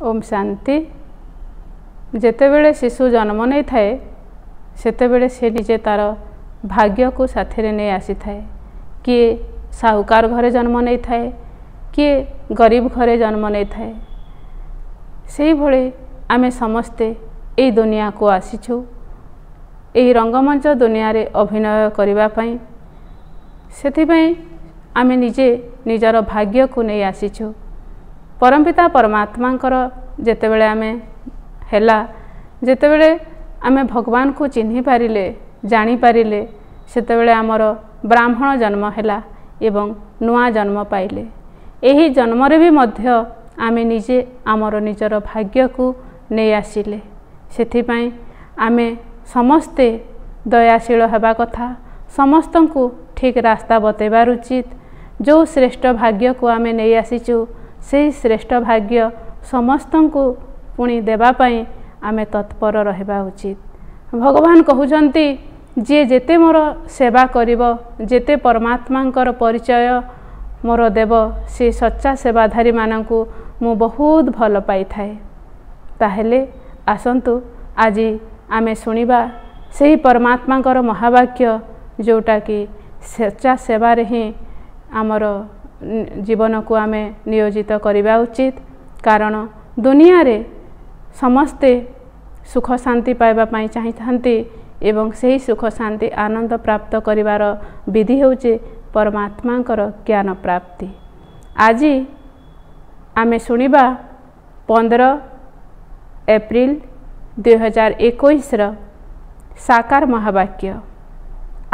ଓମ୍ ଶାନ୍ତି ଯେତେବେଳେ ଶିଶୁ ଜନ୍ମ ନେଇଥାଏ ସେତେବେଳେ ସେ ନିଜେ ତା'ର ଭାଗ୍ୟକୁ ସାଥିରେ ନେଇ ଆସିଥାଏ କିଏ ସାହୁକାର ଘରେ ଜନ୍ମ ନେଇଥାଏ କିଏ ଗରିବ ଘରେ ଜନ୍ମ ନେଇଥାଏ ସେହିଭଳି ଆମେ ସମସ୍ତେ ଏହି ଦୁନିଆକୁ ଆସିଛୁ ଏହି ରଙ୍ଗମଞ୍ଚ ଦୁନିଆରେ ଅଭିନୟ କରିବା ପାଇଁ ସେଥିପାଇଁ ଆମେ ନିଜେ ନିଜର ଭାଗ୍ୟକୁ ନେଇ ଆସିଛୁ ପରମପିତା ପରମାତ୍ମାଙ୍କର ଯେତେବେଳେ ଆମେ ହେଲା ଯେତେବେଳେ ଆମେ ଭଗବାନଙ୍କୁ ଚିହ୍ନି ପାରିଲେ ଜାଣିପାରିଲେ ସେତେବେଳେ ଆମର ବ୍ରାହ୍ମଣ ଜନ୍ମ ହେଲା ଏବଂ ନୂଆ ଜନ୍ମ ପାଇଲେ। ଏହି ଜନ୍ମରେ ବି ମଧ୍ୟ ଆମେ ନିଜେ ଆମର ନିଜର ଭାଗ୍ୟକୁ ନେଇ ଆସିଲେ। ସେଥିପାଇଁ ଆମେ ସମସ୍ତେ ଦୟାଶୀଳ ହେବା କଥା ସମସ୍ତଙ୍କୁ ଠିକ୍ ରାସ୍ତା ବତେଇବାର ଉଚିତ। ଯେଉଁ ଶ୍ରେଷ୍ଠ ଭାଗ୍ୟକୁ ଆମେ ନେଇ ଆସିଛୁ ସେହି ଶ୍ରେଷ୍ଠ ଭାଗ୍ୟ ସମସ୍ତଙ୍କୁ ପୁଣି ଦେବା ପାଇଁ ଆମେ ତତ୍ପର ରହିବା ଉଚିତ। ଭଗବାନ କହୁଛନ୍ତି ଯିଏ ଯେତେ ମୋର ସେବା କରିବ ଯେତେ ପରମାତ୍ମାଙ୍କର ପରିଚୟ ମୋର ଦେବ ସେ ସଚ୍ଚା ସେବାଧାରୀମାନଙ୍କୁ ମୁଁ ବହୁତ ଭଲ ପାଇଥାଏ। ତାହେଲେ ଆସନ୍ତୁ ଆଜି ଆମେ ଶୁଣିବା ସେହି ପରମାତ୍ମାଙ୍କର ମହାବାକ୍ୟ ଯେଉଁଟାକି ସଚ୍ଚା ସେବାରେ ହିଁ ଆମର ଜୀବନକୁ ଆମେ ନିୟୋଜିତ କରିବା ଉଚିତ। କାରଣ ଦୁନିଆରେ ସମସ୍ତେ ସୁଖ ଶାନ୍ତି ପାଇବା ପାଇଁ ଚାହିଁଥାନ୍ତି ଏବଂ ସେହି ସୁଖ ଶାନ୍ତି ଆନନ୍ଦ ପ୍ରାପ୍ତ କରିବାର ବିଧି ହେଉଛି ପରମାତ୍ମାଙ୍କର ଜ୍ଞାନ ପ୍ରାପ୍ତି। ଆଜି ଆମେ ଶୁଣିବା ପନ୍ଦର ଏପ୍ରିଲ ଦୁଇହଜାର ଏକୋଇଶର ସାକାର ମହାବାକ୍ୟ।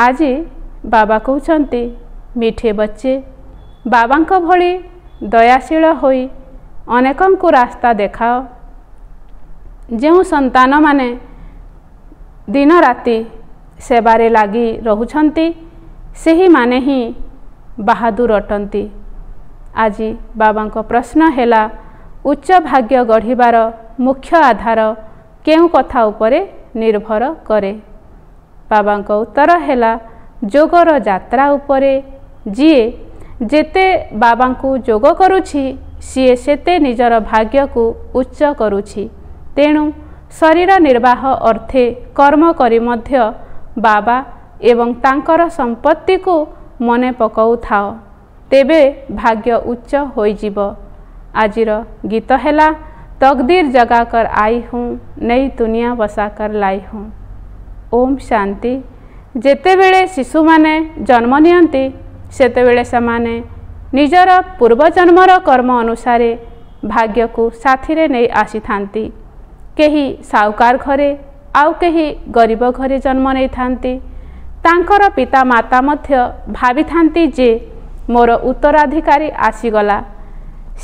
ଆଜି ବାବା କହୁଛନ୍ତି ମିଠେ ବଚ୍ଚେ ବାବାଙ୍କ ଭଳି ଦୟାଶୀଳ ହୋଇ ଅନେକଙ୍କୁ ରାସ୍ତା ଦେଖାଅ। ଯେଉଁ ସନ୍ତାନମାନେ ଦିନ ରାତି ସେବାରେ ଲାଗି ରହୁଛନ୍ତି ସେହିମାନେ ହିଁ ବାହାଦୁର ଅଟନ୍ତି। ଆଜି ବାବାଙ୍କ ପ୍ରଶ୍ନ ହେଲା ଉଚ୍ଚ ଭାଗ୍ୟ ଗଢ଼ିବାର ମୁଖ୍ୟ ଆଧାର କେଉଁ କଥା ଉପରେ ନିର୍ଭର କରେ? ବାବାଙ୍କ ଉତ୍ତର ହେଲା ଯୋଗର ଯାତ୍ରା ଉପରେ ଯିଏ ଯେତେ ବାବାଙ୍କୁ ଯୋଗ କରୁଛି ସିଏ ସେତେ ନିଜର ଭାଗ୍ୟକୁ ଉଚ୍ଚ କରୁଛି। ତେଣୁ ଶରୀର ନିର୍ବାହ ଅର୍ଥେ କର୍ମ କରି ମଧ୍ୟ ବାବା ଏବଂ ତାଙ୍କର ସମ୍ପତ୍ତିକୁ ମନେ ପକାଉଥାଅ। ତେବେ ଭାଗ୍ୟ ଉଚ୍ଚ ହୋଇଯିବ। ଆଜିର ଗୀତ ହେଲା ତକଦିର ଜଗାକର ଆଇ ହୁଁ ନେଇ ଦୁନିଆ ବସାକର লাই ହୁଁ। ଓମ୍ ଶାନ୍ତି। ଯେତେବେଳେ ଶିଶୁମାନେ ଜନ୍ମ ନିଅନ୍ତି ସେତେବେଳେ ସେମାନେ ନିଜର ପୂର୍ବଜନ୍ମର କର୍ମ ଅନୁସାରେ ଭାଗ୍ୟକୁ ସାଥିରେ ନେଇ ଆସିଥାନ୍ତି। କେହି ସାହୁକାର ଘରେ ଆଉ କେହି ଗରିବ ଘରେ ଜନ୍ମ ନେଇଥାନ୍ତି। ତାଙ୍କର ପିତା ମାତା ମଧ୍ୟ ଭାବିଥାନ୍ତି ଯେ ମୋର ଉତ୍ତରାଧିକାରୀ ଆସିଗଲା।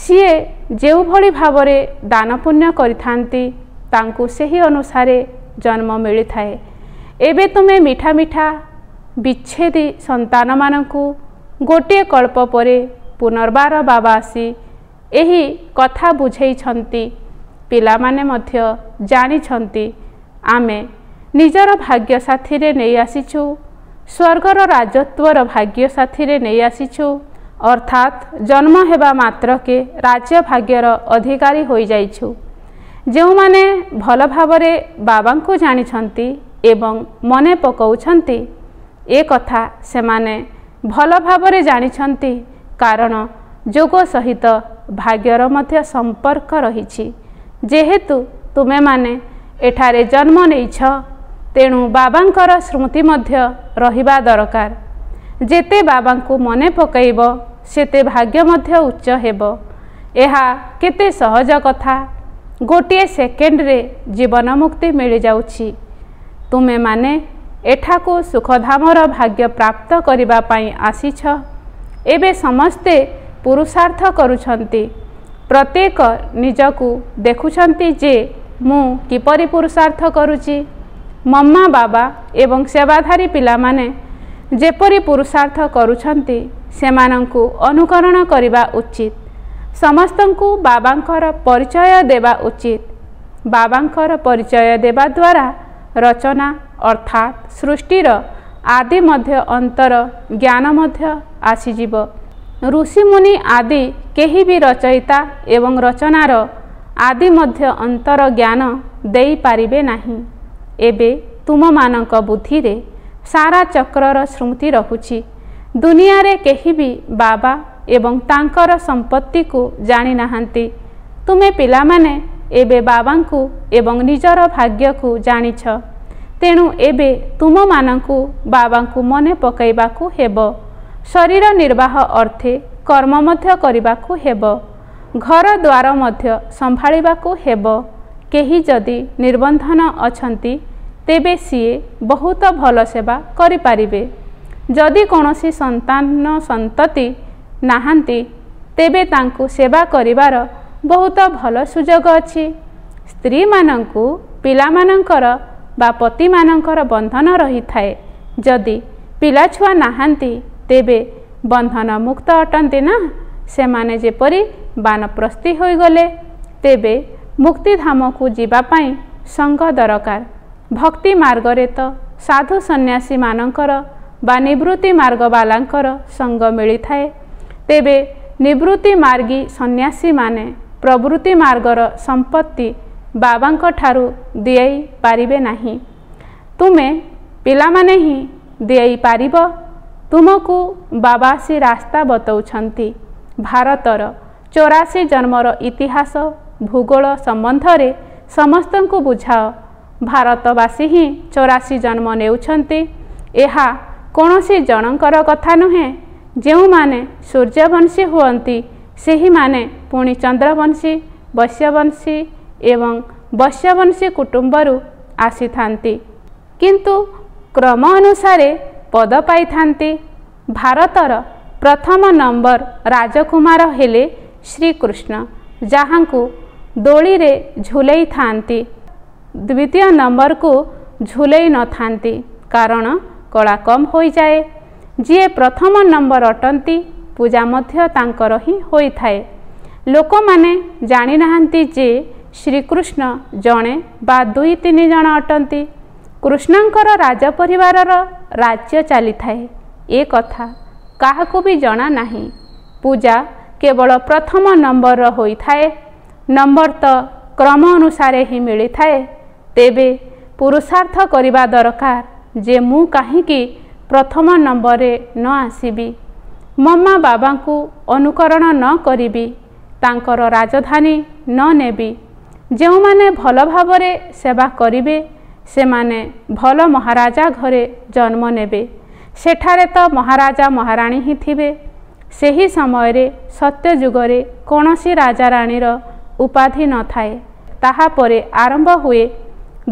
ସିଏ ଯେଉଁଭଳି ଭାବରେ ଦାନ ପୁଣ୍ୟ କରିଥାନ୍ତି ତାଙ୍କୁ ସେହି ଅନୁସାରେ ଜନ୍ମ ମିଳିଥାଏ। ଏବେ ତୁମେ ମିଠା ମିଠା ବିଚ୍ଛେଦୀ ସନ୍ତାନମାନଙ୍କୁ ଗୋଟିଏ କଳ୍ପ ପରେ ପୁନର୍ବାର ବାବା ଆସି ଏହି କଥା ବୁଝେଇଛନ୍ତି। ପିଲାମାନେ ମଧ୍ୟ ଜାଣିଛନ୍ତି ଆମେ ନିଜର ଭାଗ୍ୟ ସାଥିରେ ନେଇ ଆସିଛୁ ସ୍ୱର୍ଗର ରାଜତ୍ୱର ଭାଗ୍ୟ ସାଥିରେ ନେଇ ଆସିଛୁ ଅର୍ଥାତ୍ ଜନ୍ମ ହେବା ମାତ୍ରକେ ରାଜ୍ୟ ଭାଗ୍ୟର ଅଧିକାରୀ ହୋଇଯାଇଛୁ। ଯେଉଁମାନେ ଭଲ ଭାବରେ ବାବାଙ୍କୁ ଜାଣିଛନ୍ତି ଏବଂ ମନେ ପକାଉଛନ୍ତି ଏ କଥା ସେମାନେ ଭଲ ଭାବରେ ଜାଣିଛନ୍ତି। କାରଣ ଯୋଗ ସହିତ ଭାଗ୍ୟର ମଧ୍ୟ ସମ୍ପର୍କ ରହିଛି। ଯେହେତୁ ତୁମେମାନେ ଏଠାରେ ଜନ୍ମ ନେଇଛ ତେଣୁ ବାବାଙ୍କର ସ୍ମୃତି ମଧ୍ୟ ରହିବା ଦରକାର। ଯେତେ ବାବାଙ୍କୁ ମନେ ପକାଇବ ସେତେ ଭାଗ୍ୟ ମଧ୍ୟ ଉଚ୍ଚ ହେବ। ଏହା କେତେ ସହଜ କଥା। ଗୋଟିଏ ସେକେଣ୍ଡରେ ଜୀବନ ମୁକ୍ତି ମିଳିଯାଉଛି। ତୁମେମାନେ ଏଠାକୁ ସୁଖଧାମର ଭାଗ୍ୟ ପ୍ରାପ୍ତ କରିବା ପାଇଁ ଆସିଛ। ଏବେ ସମସ୍ତେ ପୁରୁଷାର୍ଥ କରୁଛନ୍ତି। ପ୍ରତ୍ୟେକ ନିଜକୁ ଦେଖୁଛନ୍ତି ଯେ ମୁଁ କିପରି ପୁରୁଷାର୍ଥ କରୁଛି। ମମ୍ମା ବାବା ଏବଂ ସେବାଧାରୀ ପିଲାମାନେ ଯେପରି ପୁରୁଷାର୍ଥ କରୁଛନ୍ତି ସେମାନଙ୍କୁ ଅନୁକରଣ କରିବା ଉଚିତ। ସମସ୍ତଙ୍କୁ ବାବାଙ୍କର ପରିଚୟ ଦେବା ଉଚିତ। ବାବାଙ୍କର ପରିଚୟ ଦେବା ଦ୍ୱାରା ରଚନା ଅର୍ଥାତ୍ ସୃଷ୍ଟିର ଆଦି ମଧ୍ୟ ଅନ୍ତର ଜ୍ଞାନ ମଧ୍ୟ ଆସିଯିବ। ଋଷିମୁନି ଆଦି କେହି ବି ରଚୟିତା ଏବଂ ରଚନାର ଆଦି ମଧ୍ୟ ଅନ୍ତର ଜ୍ଞାନ ଦେଇପାରିବେ ନାହିଁ। ଏବେ ତୁମମାନଙ୍କ ବୁଦ୍ଧିରେ ସାରା ଚକ୍ରର ସ୍ମୃତି ରହୁଛି। ଦୁନିଆରେ କେହି ବି ବାବା ଏବଂ ତାଙ୍କର ସମ୍ପତ୍ତିକୁ ଜାଣିନାହାନ୍ତି ତୁମେ ପିଲାମାନେ ଏବେ ବାବାଙ୍କୁ ଏବଂ ନିଜର ଭାଗ୍ୟକୁ ଜାଣିଛ। ତେଣୁ ଏବେ ତୁମମାନଙ୍କୁ ବାବାଙ୍କୁ ମନେ ପକାଇବାକୁ ହେବ। ଶରୀର ନିର୍ବାହ ଅର୍ଥେ କର୍ମ ମଧ୍ୟ କରିବାକୁ ହେବ। ଘର ଦ୍ୱାର ମଧ୍ୟ ସମ୍ଭାଳିବାକୁ ହେବ। କେହି ଯଦି ନିର୍ବନ୍ଧନ ଅଛନ୍ତି ତେବେ ସିଏ ବହୁତ ଭଲ ସେବା କରିପାରିବେ। ଯଦି କୌଣସି ସନ୍ତାନ ସନ୍ତତି ନାହାନ୍ତି ତେବେ ତାଙ୍କୁ ସେବା କରିବାର ବହୁତ ଭଲ ସୁଯୋଗ ଅଛି। ସ୍ତ୍ରୀମାନଙ୍କୁ ପିଲାମାନଙ୍କର ବା ପତିମାନଙ୍କର ବନ୍ଧନ ରହିଥାଏ। ଯଦି ପିଲାଛୁଆ ନାହାନ୍ତି ତେବେ ବନ୍ଧନ ମୁକ୍ତ ଅଟନ୍ତି ନା? ସେମାନେ ଯେପରି ବାନପ୍ରସ୍ତି ହୋଇଗଲେ ତେବେ ମୁକ୍ତିଧାମକୁ ଯିବା ପାଇଁ ସଙ୍ଗ ଦରକାର। ଭକ୍ତି ମାର୍ଗରେ ତ ସାଧୁ ସନ୍ନ୍ୟାସୀମାନଙ୍କର ବା ନିବୃତ୍ତି ମାର୍ଗବାଲାଙ୍କର ସଙ୍ଗ ମିଳିଥାଏ। ତେବେ ନିବୃତ୍ତି ମାର୍ଗୀ ସନ୍ନ୍ୟାସୀମାନେ ପ୍ରବୃତ୍ତି ମାର୍ଗର ସମ୍ପତ୍ତି ବାବାଙ୍କ ଠାରୁ ଦିଆଇ ପାରିବେ ନାହିଁ। ତୁମେ ପିଲାମାନେ ହିଁ ଦେଇପାରିବ ତୁମକୁ ବାବା ଆସି ରାସ୍ତା ବତାଉଛନ୍ତି। ଭାରତର ଚଉରାଶୀ ଜନ୍ମର ଇତିହାସ ଭୂଗୋଳ ସମ୍ବନ୍ଧରେ ସମସ୍ତଙ୍କୁ ବୁଝାଅ। ଭାରତବାସୀ ହିଁ ଚଉରାଶୀ ଜନ୍ମ ନେଉଛନ୍ତି। ଏହା କୌଣସି ଜଣଙ୍କର କଥା ନୁହେଁ। ଯେଉଁମାନେ ସୂର୍ଯ୍ୟବଂଶୀ ହୁଅନ୍ତି ସେହିମାନେ ପୁଣି ଚନ୍ଦ୍ରବଂଶୀ ବୈଶ୍ୟବଂଶୀ ଏବଂ ବୈଶ୍ୟବଂଶୀ କୁଟୁମ୍ବରୁ ଆସିଥାନ୍ତି। କିନ୍ତୁ କ୍ରମ ଅନୁସାରେ ପଦ ପାଇଥାନ୍ତି। ଭାରତର ପ୍ରଥମ ନମ୍ବର ରାଜକୁମାର ହେଲେ ଶ୍ରୀକୃଷ୍ଣ ଯାହାଙ୍କୁ ଦୋଳିରେ ଝୁଲେଇଥାନ୍ତି। ଦ୍ୱିତୀୟ ନମ୍ବରକୁ ଝୁଲେଇ ନଥାନ୍ତି କାରଣ କଳା କମ୍ ହୋଇଯାଏ। ଯିଏ ପ୍ରଥମ ନମ୍ବର ଅଟନ୍ତି ପୂଜା ମଧ୍ୟ ତାଙ୍କର ହିଁ ହୋଇଥାଏ। ଲୋକମାନେ ଜାଣିନାହାନ୍ତି ଯେ ଶ୍ରୀକୃଷ୍ଣ ଜଣେ ବା ଦୁଇ ତିନି ଜଣ ଅଟନ୍ତି। କୃଷ୍ଣଙ୍କର ରାଜ ପରିବାରର ରାଜ୍ୟ ଚାଲିଥାଏ। ଏ କଥା କାହାକୁ ବି ଜଣା ନାହିଁ। ପୂଜା କେବଳ ପ୍ରଥମ ନମ୍ବରର ହୋଇଥାଏ। ନମ୍ବର ତ କ୍ରମ ଅନୁସାରେ ହିଁ ମିଳିଥାଏ। ତେବେ ପୁରୁଷାର୍ଥ କରିବା ଦରକାର ଯେ ମୁଁ କାହିଁକି ପ୍ରଥମ ନମ୍ବରରେ ନ ଆସିବି? ମମା ବାବାଙ୍କୁ ଅନୁକରଣ ନ କରିବି। ତାଙ୍କର ରାଜଧାନୀ ନ ନେବି। ଯେଉଁମାନେ ଭଲ ଭାବରେ ସେବା କରିବେ ସେମାନେ ଭଲ ମହାରାଜା ଘରେ ଜନ୍ମ ନେବେ। ସେଠାରେ ତ ମହାରାଜା ମହାରାଣୀ ହିଁ ଥିବେ। ସେହି ସମୟରେ ସତ୍ୟ ଯୁଗରେ କୌଣସି ରାଜାରାଣୀର ଉପାଧି ନଥାଏ। ତାହାପରେ ଆରମ୍ଭ ହୁଏ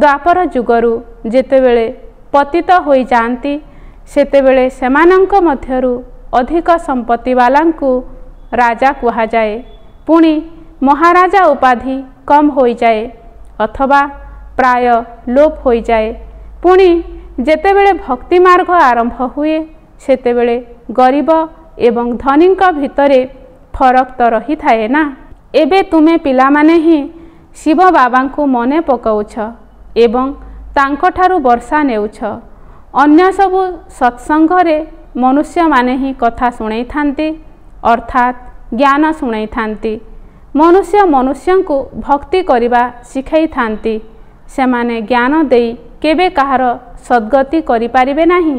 ଦ୍ୱାପର ଯୁଗରୁ। ଯେତେବେଳେ ପତିତ ହୋଇଯାଆନ୍ତି ସେତେବେଳେ ସେମାନଙ୍କ ମଧ୍ୟରୁ ଅଧିକ ସମ୍ପତ୍ତିବାଲାଙ୍କୁ ରାଜା କୁହାଯାଏ। ପୁଣି ମହାରାଜା ଉପାଧି କମ୍ ହୋଇଯାଏ ଅଥବା ପ୍ରାୟ ଲୋପ ହୋଇଯାଏ। ପୁଣି ଯେତେବେଳେ ଭକ୍ତି ମାର୍ଗ ଆରମ୍ଭ ହୁଏ ସେତେବେଳେ ଗରିବ ଏବଂ ଧନୀଙ୍କ ଭିତରେ ଫରକ ତ ରହିଥାଏ ନା? ଏବେ ତୁମେ ପିଲାମାନେ ହିଁ ଶିବ ବାବାଙ୍କୁ ମନେ ପକାଉଛ ଏବଂ ତାଙ୍କଠାରୁ ବର୍ଷା ନେଉଛ। ଅନ୍ୟ ସବୁ ସତ୍ସଙ୍ଗରେ ମନୁଷ୍ୟମାନେ ହିଁ କଥା ଶୁଣାଇଥାନ୍ତି ଅର୍ଥାତ୍ ଜ୍ଞାନ ଶୁଣାଇଥାନ୍ତି। ମନୁଷ୍ୟ ମନୁଷ୍ୟଙ୍କୁ ଭକ୍ତି କରିବା ଶିଖାଇଥାନ୍ତି। ସେମାନେ ଜ୍ଞାନ ଦେଇ କେବେ କାହାର ସଦ୍ଗତି କରିପାରିବେ ନାହିଁ।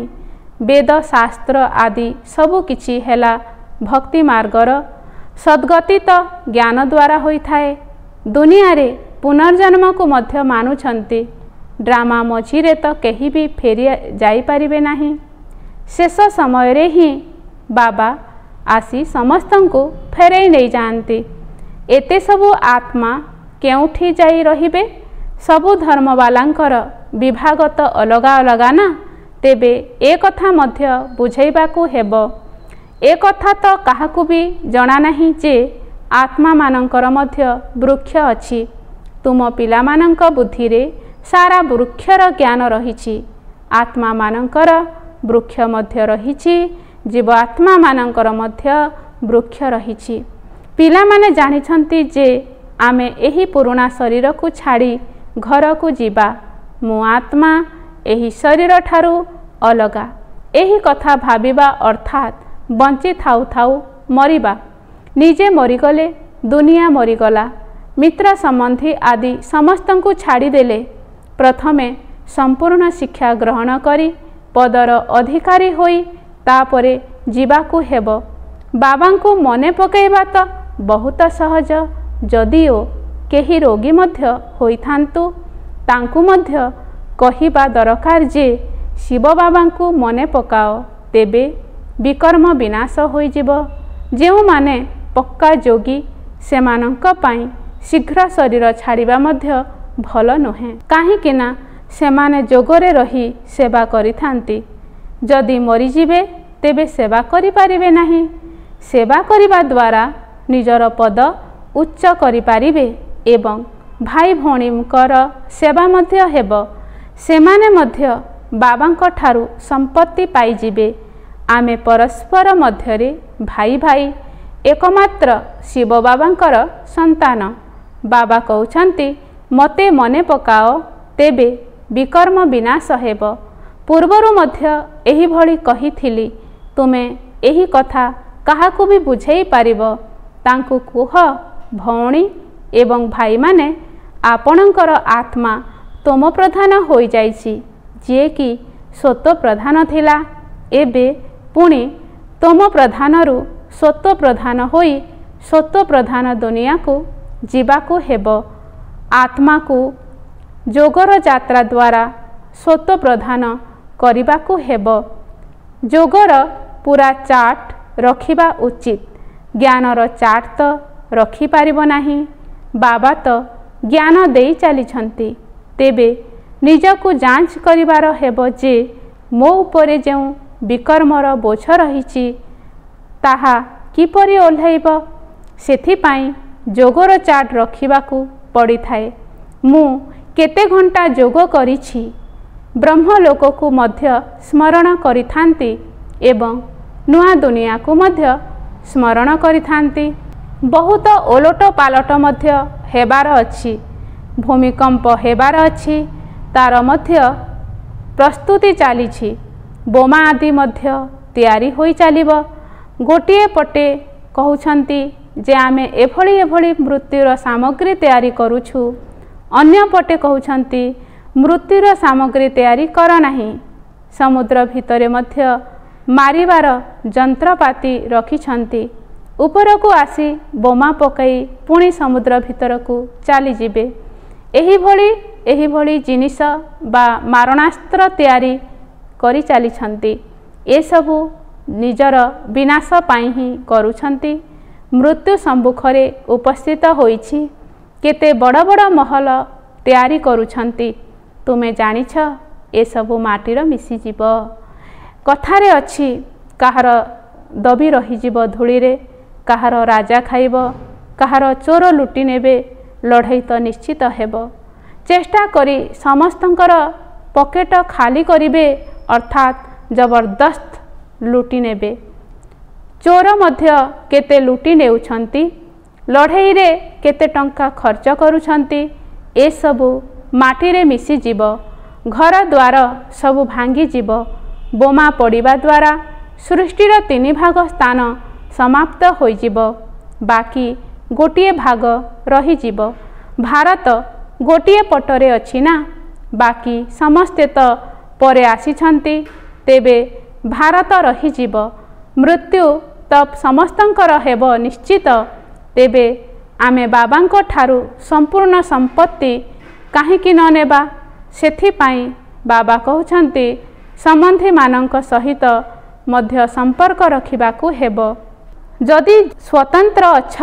ବେଦ ଶାସ୍ତ୍ର ଆଦି ସବୁକିଛି ହେଲା ଭକ୍ତି ମାର୍ଗର ସଦ୍ଗତି ତ ଜ୍ଞାନ ଦ୍ୱାରା ହୋଇଥାଏ। ଦୁନିଆରେ ପୁନର୍ଜନ୍ମକୁ ମଧ୍ୟ ମାନୁଛନ୍ତି। ଡ୍ରାମା ମଝିରେ ତ କେହି ବି ଫେରି ଯାଇପାରିବେ ନାହିଁ। ଶେଷ ସମୟରେ ହିଁ ବାବା ଆସି ସମସ୍ତଙ୍କୁ ଫେରାଇ ନେଇଯାଆନ୍ତି। ଏତେ ସବୁ ଆତ୍ମା କେଉଁଠି ଯାଇ ରହିବେ? ସବୁ ଧର୍ମବାଲାଙ୍କର ବିଭାଗ ତ ଅଲଗା ଅଲଗା ନା? ତେବେ ଏ କଥା ମଧ୍ୟ ବୁଝାଇବାକୁ ହେବ। ଏ କଥା ତ କାହାକୁ ବି ଜଣା ନାହିଁ ଯେ ଆତ୍ମାମାନଙ୍କର ମଧ୍ୟ ବୃକ୍ଷ ଅଛି। ତୁମ ପିଲାମାନଙ୍କ ବୁଦ୍ଧିରେ ସାରା ବୃକ୍ଷର ଜ୍ଞାନ ରହିଛି। ଆତ୍ମାମାନଙ୍କର ବୃକ୍ଷ ମଧ୍ୟ ରହିଛି। ଜୀବ ଆତ୍ମାମାନଙ୍କର ମଧ୍ୟ ବୃକ୍ଷ ରହିଛି। ପିଲାମାନେ ଜାଣିଛନ୍ତି ଯେ ଆମେ ଏହି ପୁରୁଣା ଶରୀରକୁ ଛାଡ଼ି ଘରକୁ ଯିବା। ମୁଁ ଆତ୍ମା ଏହି ଶରୀରଠାରୁ ଅଲଗା। ଏହି କଥା ଭାବିବା ଅର୍ଥାତ୍ ବଞ୍ଚି ଥାଉ ଥାଉ ମରିବା। ନିଜେ ମରିଗଲେ ଦୁନିଆ ମରିଗଲା। ମିତ୍ର ସମ୍ବନ୍ଧୀ ଆଦି ସମସ୍ତଙ୍କୁ ଛାଡ଼ିଦେଲେ। ପ୍ରଥମେ ସମ୍ପୂର୍ଣ୍ଣ ଶିକ୍ଷା ଗ୍ରହଣ କରି ପଦର ଅଧିକାରୀ ହୋଇ ତାପରେ ଯିବାକୁ ହେବ। ବାବାଙ୍କୁ ମନେ ପକାଇବା ତ ବହୁତ ସହଜ। ଯଦିଓ କେହି ରୋଗୀ ମଧ୍ୟ ହୋଇଥାନ୍ତୁ ତାଙ୍କୁ ମଧ୍ୟ କହିବା ଦରକାର ଯେ ଶିବ ବାବାଙ୍କୁ ମନେ ପକାଅ ତେବେ ବିକର୍ମ ବିନାଶ ହୋଇଯିବ। ଯେଉଁମାନେ ପକ୍କା ଯୋଗୀ ସେମାନଙ୍କ ପାଇଁ ଶୀଘ୍ର ଶରୀର ଛାଡ଼ିବା ମଧ୍ୟ ଭଲ ନୁହେଁ। କାହିଁକିନା ସେମାନେ ଯୋଗରେ ରହି ସେବା କରିଥାନ୍ତି। ଯଦି ମରିଯିବେ ତେବେ ସେବା କରିପାରିବେ ନାହିଁ। ସେବା କରିବା ଦ୍ୱାରା ନିଜର ପଦ ଉଚ୍ଚ କରିପାରିବେ ଏବଂ ଭାଇ ଭଉଣୀଙ୍କର ସେବା ମଧ୍ୟ ହେବ। ସେମାନେ ମଧ୍ୟ ବାବାଙ୍କ ଠାରୁ ସମ୍ପତ୍ତି ପାଇଯିବେ। ଆମେ ପରସ୍ପର ମଧ୍ୟରେ ଭାଇ ଭାଇ ଏକମାତ୍ର ଶିବ ବାବାଙ୍କର ସନ୍ତାନ। ବାବା କହୁଛନ୍ତି ମୋତେ ମନେ ପକାଅ ତେବେ ବିକର୍ମ ବିନାଶ ହେବ। ପୂର୍ବରୁ ମଧ୍ୟ ଏହିଭଳି କହିଥିଲି ତୁମେ ଏହି କଥା କାହାକୁ ବି ବୁଝେଇ ପାରିବ। ତାଙ୍କୁ କୁହ ଭଉଣୀ ଏବଂ ଭାଇମାନେ ଆପଣଙ୍କର ଆତ୍ମା ତୋମ ପ୍ରଧାନ ହୋଇଯାଇଛି ଯିଏକି ସ୍ୱତ ପ୍ରଧାନ ଥିଲା। ଏବେ ପୁଣି ତୋମ ପ୍ରଧାନରୁ ସ୍ୱତ ପ୍ରଧାନ ହୋଇ ସ୍ୱତ ପ୍ରଧାନ ଦୁନିଆକୁ ଯିବାକୁ ହେବ। ଆତ୍ମାକୁ ଯୋଗର ଯାତ୍ରା ଦ୍ୱାରା ସ୍ୱତ ପ୍ରଧାନ କରିବାକୁ ହେବ। ଯୋଗର ପୁରା ଚାର୍ଟ ରଖିବା ଉଚିତ। ଜ୍ଞାନର ଚାର୍ଟ ତ ରଖିପାରିବ ନାହିଁ। ବାବା ତ ଜ୍ଞାନ ଦେଇ ଚାଲିଛନ୍ତି। ତେବେ ନିଜକୁ ଯାଞ୍ଚ କରିବାର ହେବ ଯେ ମୋ ଉପରେ ଯେଉଁ ବିକର୍ମର ବୋଝ ରହିଛି ତାହା କିପରି ଓହ୍ଲାଇବ? ସେଥିପାଇଁ ଯୋଗର ଚାର୍ଟ ରଖିବାକୁ ପଡ଼ିଥାଏ। ମୁଁ କେତେ ଘଣ୍ଟା ଯୋଗ କରିଛି? ବ୍ରହ୍ମଲୋକକୁ ମଧ୍ୟ ସ୍ମରଣ କରିଥାନ୍ତି ଏବଂ ନୂଆ ଦୁନିଆକୁ ମଧ୍ୟ ସ୍ମରଣ କରିଥାନ୍ତି। ବହୁତ ଓଲଟ ପାଲଟ ମଧ୍ୟ ହେବାର ଅଛି। ଭୂମିକମ୍ପ ହେବାର ଅଛି। ତା'ର ମଧ୍ୟ ପ୍ରସ୍ତୁତି ଚାଲିଛି। ବୋମା ଆଦି ମଧ୍ୟ ତିଆରି ହୋଇ ଚାଲିବ। ଗୋଟିଏ ପଟେ କହୁଛନ୍ତି ଯେ ଆମେ ଏଭଳି ଏଭଳି ମୃତ୍ୟୁର ସାମଗ୍ରୀ ତିଆରି କରୁଛୁ। ଅନ୍ୟପଟେ କହୁଛନ୍ତି ମୃତ୍ୟୁର ସାମଗ୍ରୀ ତିଆରି କର ନାହିଁ। ସମୁଦ୍ର ଭିତରେ ମଧ୍ୟ ମାରିବାର ଯନ୍ତ୍ରପାତି ରଖିଛନ୍ତି। ଉପରକୁ ଆସି ବୋମା ପକାଇ ପୁଣି ସମୁଦ୍ର ଭିତରକୁ ଚାଲିଯିବେ। ଏହିଭଳି ଏହିଭଳି ଜିନିଷ ବା ମାରଣାସ୍ତ୍ର ତିଆରି କରି ଚାଲିଛନ୍ତି। ଏସବୁ ନିଜର ବିନାଶ ପାଇଁ ହିଁ କରୁଛନ୍ତି। ମୃତ୍ୟୁ ସମ୍ମୁଖରେ ଉପସ୍ଥିତ ହୋଇଛି। କେତେ ବଡ଼ ବଡ଼ ମହଲ ତିଆରି କରୁଛନ୍ତି। ତୁମେ ଜାଣିଛ ଏସବୁ ମାଟିର ମିଶିଯିବ। କଥାରେ ଅଛି କାହାର ଦବି ରହିଯିବ ଧୂଳିରେ କାହାର ରାଜା ଖାଇବ କାହାର ଚୋର ଲୁଟି ନେବେ ଲଢ଼େଇ ତ ନିଶ୍ଚିତ ହେବ। ଚେଷ୍ଟା କରି ସମସ୍ତଙ୍କର ପକେଟ ଖାଲି କରିବେ ଅର୍ଥାତ୍ ଜବରଦସ୍ତ ଲୁଟି ନେବେ। ଚୋର ମଧ୍ୟ କେତେ ଲୁଟି ନେଉଛନ୍ତି ଲଢ଼େଇରେ କେତେ ଟଙ୍କା ଖର୍ଚ୍ଚ କରୁଛନ୍ତି ଏସବୁ ମାଟିରେ ମିଶିଯିବ ଘର ଦ୍ୱାର ସବୁ ଭାଙ୍ଗିଯିବ ବୋମା ପଡ଼ିବା ଦ୍ୱାରା ସୃଷ୍ଟିର ତିନି ଭାଗ ସ୍ଥାନ ସମାପ୍ତ ହୋଇଯିବ ବାକି ଗୋଟିଏ ଭାଗ ରହିଯିବ ଭାରତ ଗୋଟିଏ ପଟରେ ଅଛି ନା ବାକି ସମସ୍ତେ ତ ପରେ ଆସିଛନ୍ତି ତେବେ ଭାରତ ରହିଯିବ ମୃତ୍ୟୁ ତ ସମସ୍ତଙ୍କର ହେବ ନିଶ୍ଚିତ ତେବେ ଆମେ ବାବାଙ୍କ ଠାରୁ ସମ୍ପୂର୍ଣ୍ଣ ସମ୍ପତ୍ତି କାହିଁକି ନ ନେବା ସେଥିପାଇଁ ବାବା କହୁଛନ୍ତି ସମ୍ବନ୍ଧୀମାନଙ୍କ ସହିତ ମଧ୍ୟ ସମ୍ପର୍କ ରଖିବାକୁ ହେବ। ଯଦି ସ୍ୱତନ୍ତ୍ର ଅଛ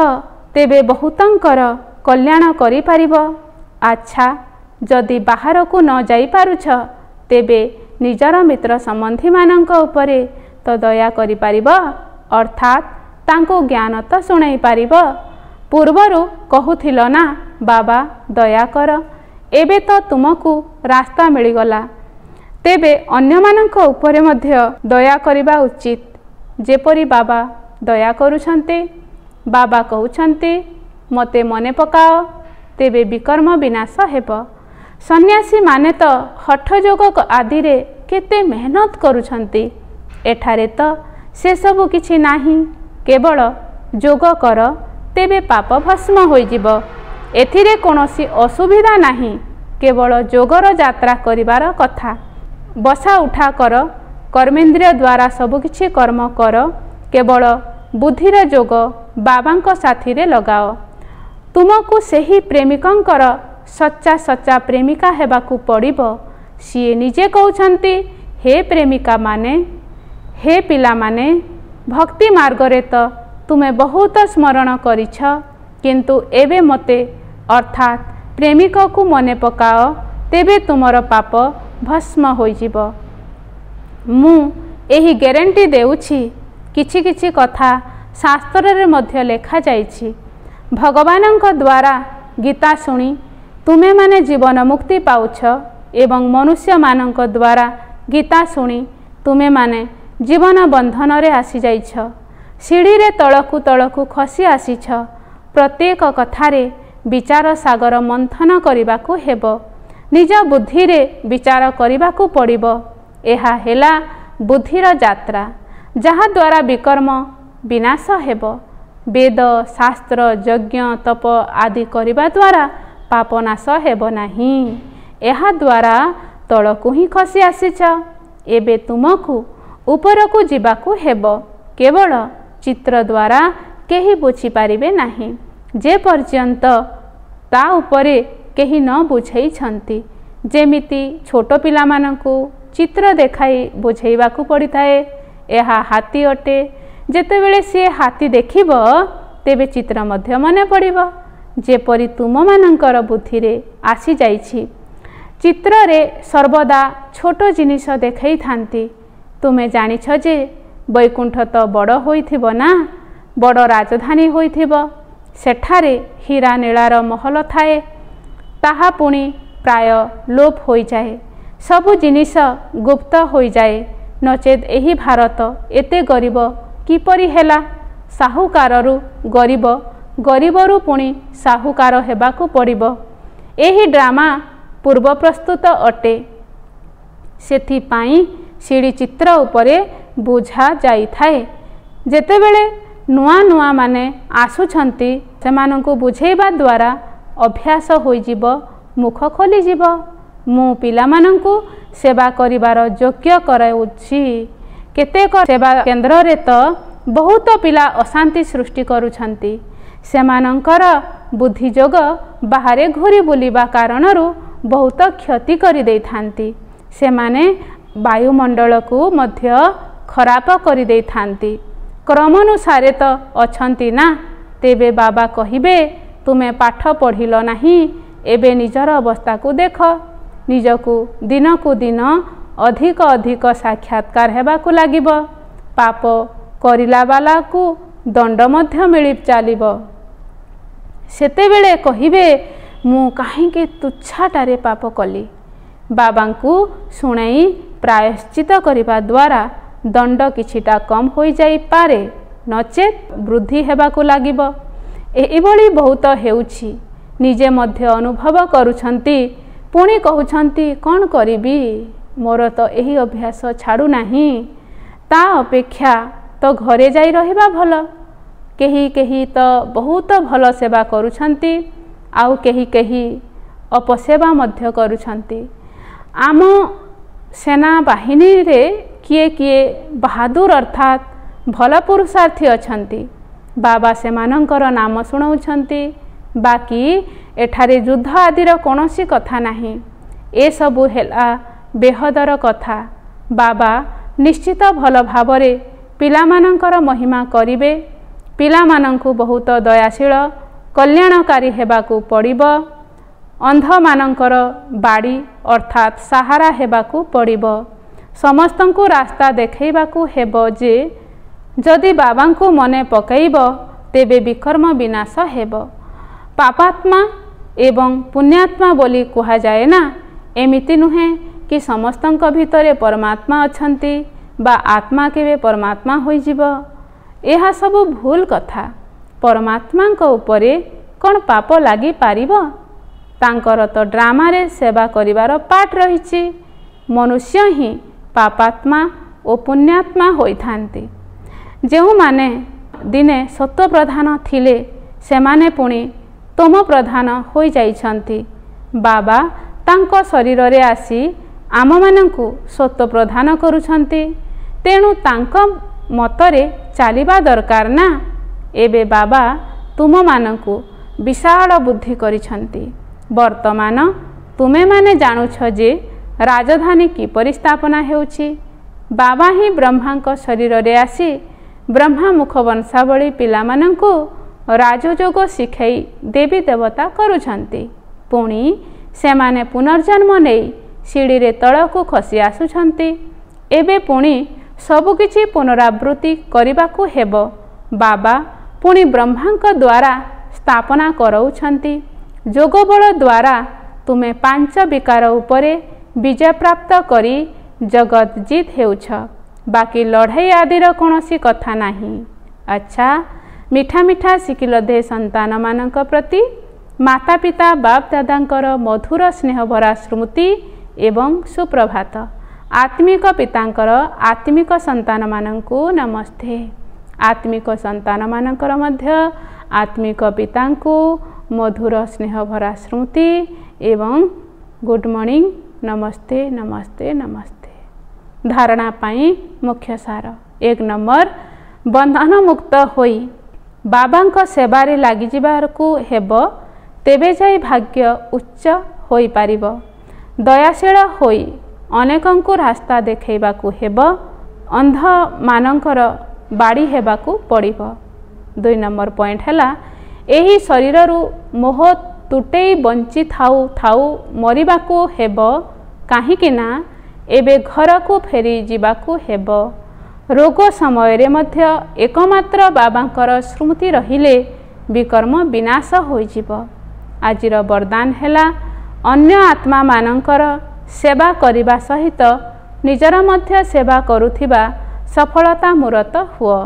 ତେବେ ବହୁତଙ୍କର କଲ୍ୟାଣ କରିପାରିବ। ଆଚ୍ଛା ଯଦି ବାହାରକୁ ନ ଯାଇପାରୁଛ ତେବେ ନିଜର ମିତ୍ର ସମ୍ବନ୍ଧୀମାନଙ୍କ ଉପରେ ତ ଦୟା କରିପାରିବ ଅର୍ଥାତ୍ ତାଙ୍କୁ ଜ୍ଞାନ ତ ଶୁଣାଇ ପାରିବ। ପୂର୍ବରୁ କହୁଥିଲ ନା ବାବା ଦୟାକର ଏବେ ତ ତୁମକୁ ରାସ୍ତା ମିଳିଗଲା। ତେବେ ଅନ୍ୟମାନଙ୍କ ଉପରେ ମଧ୍ୟ ଦୟା କରିବା ଉଚିତ। ଯେପରି ବାବା ଦୟା କରୁଛନ୍ତି ବାବା କହୁଛନ୍ତି ମୋତେ ମନେ ପକାଅ ତେବେ ବିକର୍ମ ବିନାଶ ହେବ। ସନ୍ନ୍ୟାସୀମାନେ ତ ହଠଯୋଗ ଆଦିରେ କେତେ ମେହନତ କରୁଛନ୍ତି। ଏଠାରେ ତ ସେସବୁ କିଛି ନାହିଁ। କେବଳ ଯୋଗ କର ତେବେ ପାପ ଭସ୍ମ ହୋଇଯିବ। ଏଥିରେ କୌଣସି ଅସୁବିଧା ନାହିଁ। କେବଳ ଯୋଗର ଯାତ୍ରା କରିବାର କଥା। ବସା ଉଠା କର କର୍ମେନ୍ଦ୍ରିୟ ଦ୍ୱାରା ସବୁକିଛି କର୍ମ କର କେବଳ ବୁଦ୍ଧିର ଯୋଗ ବାବାଙ୍କ ସାଥିରେ ଲଗାଅ। ତୁମକୁ ସେହି ପ୍ରେମିକଙ୍କର ସଚ୍ଚା ସଚ୍ଚା ପ୍ରେମିକା ହେବାକୁ ପଡ଼ିବ। ସିଏ ନିଜେ କହୁଛନ୍ତି ହେ ପ୍ରେମିକାମାନେ ହେ ପିଲାମାନେ ଭକ୍ତି ମାର୍ଗରେ ତ ତୁମେ ବହୁତ ସ୍ମରଣ କରିଛ କିନ୍ତୁ ଏବେ ମୋତେ ଅର୍ଥାତ୍ ପ୍ରେମିକକୁ ମନେ ପକାଅ ତେବେ ତୁମର ପାପ ଭସ୍ମ ହୋଇଯିବ। ମୁଁ ଏହି ଗ୍ୟାରେଣ୍ଟି ଦେଉଛି। କିଛି କିଛି କଥା ଶାସ୍ତ୍ରରେ ମଧ୍ୟ ଲେଖାଯାଇଛି ଭଗବାନଙ୍କ ଦ୍ୱାରା ଗୀତା ଶୁଣି ତୁମେମାନେ ଜୀବନ ମୁକ୍ତି ପାଉଛ ଏବଂ ମନୁଷ୍ୟମାନଙ୍କ ଦ୍ୱାରା ଗୀତା ଶୁଣି ତୁମେମାନେ ଜୀବନ ବନ୍ଧନରେ ଆସିଯାଇଛ। ସିଢ଼ିରେ ତଳକୁ ତଳକୁ ଖସି ଆସିଛ। ପ୍ରତ୍ୟେକ କଥାରେ ବିଚାର ସାଗର ମନ୍ଥନ କରିବାକୁ ହେବ। ନିଜ ବୁଦ୍ଧିରେ ବିଚାର କରିବାକୁ ପଡ଼ିବ। ଏହା ହେଲା ବୁଦ୍ଧିର ଯାତ୍ରା ଯାହାଦ୍ୱାରା ବିକର୍ମ ବିନାଶ ହେବ। ବେଦ ଶାସ୍ତ୍ର ଯଜ୍ଞ ତପ ଆଦି କରିବା ଦ୍ୱାରା ପାପ ନାଶ ହେବ ନାହିଁ। ଏହାଦ୍ୱାରା ତଳକୁ ହିଁ ଖସି ଆସିଛ। ଏବେ ତୁମକୁ ଉପରକୁ ଯିବାକୁ ହେବ। କେବଳ ଚିତ୍ର ଦ୍ୱାରା କେହି ବୁଝିପାରିବେ ନାହିଁ। ଯେପର୍ଯ୍ୟନ୍ତ ତା ଉପରେ କେହି ନ ବୁଝେଇଛନ୍ତି। ଯେମିତି ଛୋଟ ପିଲାମାନଙ୍କୁ ଚିତ୍ର ଦେଖାଇ ବୁଝେଇବାକୁ ପଡ଼ିଥାଏ ଏହା ହାତୀ ଅଟେ। ଯେତେବେଳେ ସିଏ ହାତୀ ଦେଖିବ ତେବେ ଚିତ୍ର ମଧ୍ୟ ମନେ ପଡ଼ିବ। ଯେପରି ତୁମମାନଙ୍କର ବୁଦ୍ଧିରେ ଆସିଯାଇଛି। ଚିତ୍ରରେ ସର୍ବଦା ଛୋଟ ଜିନିଷ ଦେଖାଇଥାନ୍ତି। ତୁମେ ଜାଣିଛ ଯେ ବୈକୁଣ୍ଠ ତ ବଡ଼ ହୋଇଥିବ ନା? ବଡ଼ ରାଜଧାନୀ ହୋଇଥିବ। ସେଠାରେ ହୀରା ନୀଳାର ମହଲ ଥାଏ। ତାହା ପୁଣି ପ୍ରାୟ ଲୋପ ହୋଇଯାଏ। ସବୁ ଜିନିଷ ଗୁପ୍ତ ହୋଇଯାଏ। ନଚେତ୍ ଏହି ଭାରତ ଏତେ ଗରିବ କିପରି ହେଲା? ସାହୁକାରରୁ ଗରିବ ଗରିବରୁ ପୁଣି ସାହୁକାର ହେବାକୁ ପଡ଼ିବ। ଏହି ଡ୍ରାମା ପୂର୍ବ ପ୍ରସ୍ତୁତ ଅଟେ। ସେଥିପାଇଁ ସିଡ଼ି ଚିତ୍ର ଉପରେ ବୁଝା ଯାଇଥାଏ। ଯେତେବେଳେ ନୂଆ ନୂଆ ମାନେ ଆସୁଛନ୍ତି ସେମାନଙ୍କୁ ବୁଝେଇବା ଦ୍ୱାରା ଅଭ୍ୟାସ ହୋଇଯିବ ମୁଖ ଖୋଲିଯିବ। ମୁଁ ପିଲାମାନଙ୍କୁ ସେବା କରିବାର ଯୋଗ୍ୟ କରାଉଛି। କେତେକ ସେବା କେନ୍ଦ୍ରରେ ତ ବହୁତ ପିଲା ଅଶାନ୍ତି ସୃଷ୍ଟି କରୁଛନ୍ତି। ସେମାନଙ୍କର ବୁଦ୍ଧି ଯୋଗ ବାହାରେ ଘୁରି ବୁଲିବା କାରଣରୁ ବହୁତ କ୍ଷତି କରିଦେଇଥାନ୍ତି। ସେମାନେ ବାୟୁମଣ୍ଡଳକୁ ମଧ୍ୟ ଖରାପ କରିଦେଇଥାନ୍ତି। କ୍ରମାନୁସାରେ ତ ଅଛନ୍ତି ନା? ତେବେ ବାବା କହିବେ ତୁମେ ପାଠ ପଢ଼ିଲ ନାହିଁ ଏବେ ନିଜର ଅବସ୍ଥାକୁ ଦେଖ। ନିଜକୁ ଦିନକୁ ଦିନ ଅଧିକ ଅଧିକ ସାକ୍ଷାତକାର ହେବାକୁ ଲାଗିବ। ପାପ କରିଲା ବାଲାକୁ ଦଣ୍ଡ ମଧ୍ୟ ମିଳି ଚାଲିବ। ସେତେବେଳେ କହିବେ ମୁଁ କାହିଁକି ତୁଚ୍ଛାଟାରେ ପାପ କଲି? ବାବାଙ୍କୁ ଶୁଣାଇ ପ୍ରାୟଶ୍ଚିତ କରିବା ଦ୍ୱାରା ଦଣ୍ଡ କିଛିଟା କମ୍ ହୋଇଯାଇପାରେ। ନଚେତ୍ ବୃଦ୍ଧି ହେବାକୁ ଲାଗିବ। ଏହିଭଳି ବହୁତ ହେଉଛି। ନିଜେ ମଧ୍ୟ ଅନୁଭବ କରୁଛନ୍ତି। ପୁଣି କହୁଛନ୍ତି କ'ଣ କରିବି? ମୋର ତ ଏହି ଅଭ୍ୟାସ ଛାଡ଼ୁନାହିଁ ତା ଅପେକ୍ଷା ତ ଘରେ ଯାଇ ରହିବା ଭଲ। କେହି କେହି ତ ବହୁତ ଭଲ ସେବା କରୁଛନ୍ତି। ଆଉ କେହି କେହି ଅପସେବା ମଧ୍ୟ କରୁଛନ୍ତି। ଆମ ସେନାବାହିନୀରେ କିଏ କିଏ ବାହାଦୁର ଅର୍ଥାତ୍ ଭଲ ପୁରୁଷାର୍ଥୀ ଅଛନ୍ତି। ବାବା ସେମାନଙ୍କର ନାମ ଶୁଣାଉଛନ୍ତି। ବାକି ଏଠାରେ ଯୁଦ୍ଧ ଆଦିର କୌଣସି କଥା ନାହିଁ। ଏସବୁ ହେଲା ବେହଦର କଥା। ବାବା ନିଶ୍ଚିତ ଭଲ ଭାବରେ ପିଲାମାନଙ୍କର ମହିମା କରିବେ। ପିଲାମାନଙ୍କୁ ବହୁତ ଦୟାଶୀଳ କଲ୍ୟାଣକାରୀ ହେବାକୁ ପଡ଼ିବ। ଅନ୍ଧମାନଙ୍କର ବାଡ଼ି ଅର୍ଥାତ୍ ସାହାରା ହେବାକୁ ପଡ଼ିବ। ସମସ୍ତଙ୍କୁ ରାସ୍ତା ଦେଖାଇବାକୁ ହେବ ଯେ ଯଦି ବାବାଙ୍କୁ ମନେ ପକାଇବ ତେବେ ବିକର୍ମ ବିନାଶ ହେବ। ପାପାତ୍ମା ଏବଂ ପୁଣ୍ୟାତ୍ମା ବୋଲି କୁହାଯାଏ ନା ଏମିତି ନୁହେଁ କି ସମସ୍ତଙ୍କ ଭିତରେ ପରମାତ୍ମା ଅଛନ୍ତି ବା ଆତ୍ମା କେବେ ପରମାତ୍ମା ହୋଇଯିବ। ଏହା ସବୁ ଭୁଲ କଥା। ପରମାତ୍ମାଙ୍କ ଉପରେ କ'ଣ ପାପ ଲାଗିପାରିବ ତାଙ୍କର ତ ଡ୍ରାମାରେ ସେବା କରିବାର ପାଠ ରହିଛି। ମନୁଷ୍ୟ ହିଁ ପାପାତ୍ମା ଓ ପୁଣ୍ୟାତ୍ମା ହୋଇଥାନ୍ତି। ଯେଉଁମାନେ ଦିନେ ସତ୍ୱପ୍ରଧାନ ଥିଲେ ସେମାନେ ପୁଣି ତମ ପ୍ରଧାନ ହୋଇଯାଇଛନ୍ତି। ବାବା ତାଙ୍କ ଶରୀରରେ ଆସି ଆମମାନଙ୍କୁ ସତ୍ୟ ପ୍ରଦାନ କରୁଛନ୍ତି। ତେଣୁ ତାଙ୍କ ମତରେ ଚାଲିବା ଦରକାର ନା? ଏବେ ବାବା ତୁମମାନଙ୍କୁ ବିଶାଳ ବୁଦ୍ଧି କରିଛନ୍ତି। ବର୍ତ୍ତମାନ ତୁମେମାନେ ଜାଣୁଛ ଯେ ରାଜଧାନୀ କିପରି ସ୍ଥାପନା ହେଉଛି। ବାବା ହିଁ ବ୍ରହ୍ମାଙ୍କ ଶରୀରରେ ଆସି ବ୍ରହ୍ମା ମୁଖ ବଂଶାବଳୀ ପିଲାମାନଙ୍କୁ ରାଜଯୋଗ ଶିଖାଇ ଦେବୀ ଦେବତା କରୁଛନ୍ତି। ପୁଣି ସେମାନେ ପୁନର୍ଜନ୍ମ ନେଇ ସିଡ଼ିରେ ତଳକୁ ଖସି ଆସୁଛନ୍ତି। ଏବେ ପୁଣି ସବୁକିଛି ପୁନରାବୃତ୍ତି କରିବାକୁ ହେବ। ବାବା ପୁଣି ବ୍ରହ୍ମାଙ୍କ ଦ୍ୱାରା ସ୍ଥାପନା କରାଉଛନ୍ତି। ଯୋଗବଳ ଦ୍ୱାରା ତୁମେ ପାଞ୍ଚ ବିକାର ଉପରେ ବିଜୟପ୍ରାପ୍ତ କରି ଜଗତ ଜିତ୍ ହେଉଛ। ବାକି ଲଢ଼େଇ ଆଦିର କୌଣସି କଥା ନାହିଁ। ଆଚ୍ଛା ମିଠା ମିଠା ଶିଖିଲଧେ ସନ୍ତାନମାନଙ୍କ ପ୍ରତି ମାତା ପିତା ବାପ ଦାଦାଙ୍କର ମଧୁର ସ୍ନେହଭରା ସ୍ମୃତି ଏବଂ ସୁପ୍ରଭାତ। ଆତ୍ମିକ ପିତାଙ୍କର ଆତ୍ମିକ ସନ୍ତାନମାନଙ୍କୁ ନମସ୍ତେ। ଆତ୍ମିକ ସନ୍ତାନମାନଙ୍କର ମଧ୍ୟ ଆତ୍ମିକ ପିତାଙ୍କୁ ମଧୁର ସ୍ନେହଭରା ସ୍ମୃତି ଏବଂ ଗୁଡ଼ ମର୍ଣ୍ଣିଂ ନମସ୍ତେ ନମସ୍ତେ ନମସ୍ତେ। ଧାରଣା ପାଇଁ ମୁଖ୍ୟ ସାର। ଏକ ନମ୍ବର ବନ୍ଧନମୁକ୍ତ ହୋଇ ବାବାଙ୍କ ସେବାରେ ଲାଗିଯିବାକୁ ହେବ ତେବେ ଯାଇ ଭାଗ୍ୟ ଉଚ୍ଚ ହୋଇପାରିବ। ଦୟାଶୀଳ ହୋଇ ଅନେକଙ୍କୁ ରାସ୍ତା ଦେଖାଇବାକୁ ହେବ ଅନ୍ଧମାନଙ୍କର ବାଡ଼ି ହେବାକୁ ପଡ଼ିବ। ଦୁଇ ନମ୍ବର ପଏଣ୍ଟ ହେଲା ଏହି ଶରୀରରୁ ମୋହ ତୁଟେଇ ବଞ୍ଚିଥାଉ ଥାଉ ମରିବାକୁ ହେବ କାହିଁକି ନା ଏବେ ଘରକୁ ଫେରି ଯିବାକୁ ହେବ। ରୋଗ ସମୟରେ ମଧ୍ୟ ଏକମାତ୍ର ବାବାଙ୍କର ସ୍ମୃତି ରହିଲେ ବିକର୍ମ ବିନାଶ ହୋଇଯିବ। ଆଜିର ବରଦାନ ହେଲା ଅନ୍ୟ ଆତ୍ମାମାନଙ୍କର ସେବା କରିବା ସହିତ ନିଜର ମଧ୍ୟ ସେବା କରୁଥିବା ସଫଳତା ମୂରତ ହୁଅ।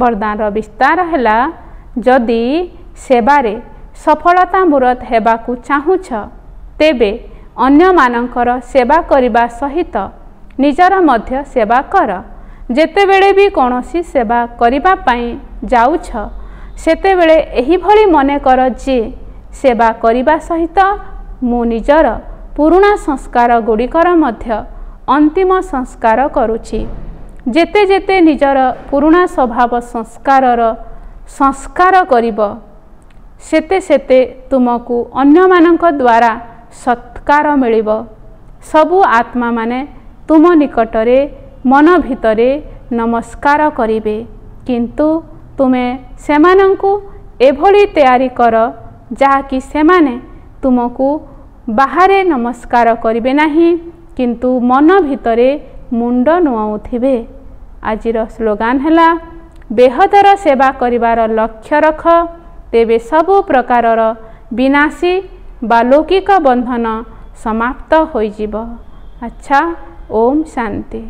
ବରଦାନର ବିସ୍ତାର ହେଲା ଯଦି ସେବାରେ ସଫଳତା ମୂରତ ହେବାକୁ ଚାହୁଁଛ ତେବେ ଅନ୍ୟମାନଙ୍କର ସେବା କରିବା ସହିତ ନିଜର ମଧ୍ୟ ସେବା କର। ଯେତେବେଳେ ବି କୌଣସି ସେବା କରିବା ପାଇଁ ଯାଉଛ ସେତେବେଳେ ଏହିଭଳି ମନେ କର ଯେ ସେବା କରିବା ସହିତ ମୁଁ ନିଜର ପୁରୁଣା ସଂସ୍କାର ଗୁଡ଼ିକର ମଧ୍ୟ ଅନ୍ତିମ ସଂସ୍କାର କରୁଛି। ଯେତେ ଯେତେ ନିଜର ପୁରୁଣା ସ୍ୱଭାବ ସଂସ୍କାରର ସଂସ୍କାର କରିବ ସେତେ ସେତେ ତୁମକୁ ଅନ୍ୟମାନଙ୍କ ଦ୍ୱାରା ସତ୍କାର ମିଳିବ। ସବୁ ଆତ୍ମାମାନେ ତୁମ ନିକଟରେ ମନ ଭିତରେ ନମସ୍କାର କରିବେ। କିନ୍ତୁ ତୁମେ ସେମାନଙ୍କୁ ଏଭଳି ତିଆରି କର ଯାହାକି ସେମାନେ ତୁମକୁ ବାହାରେ ନମସ୍କାର କରିବେ ନାହିଁ କିନ୍ତୁ ମନ ଭିତରେ ମୁଣ୍ଡ ନୁଆଉଥିବେ। ଆଜିର ସ୍ଲୋଗାନ ହେଲା ବେହଦର ସେବା କରିବାର ଲକ୍ଷ୍ୟ ରଖ। ତେବେ ସବୁ ପ୍ରକାରର ବିନାଶୀ ବା ଲୌକିକ ବନ୍ଧନ ସମାପ୍ତ ହୋଇଯିବ। ଆଚ୍ଛା ଓମ୍ ଶାନ୍ତି।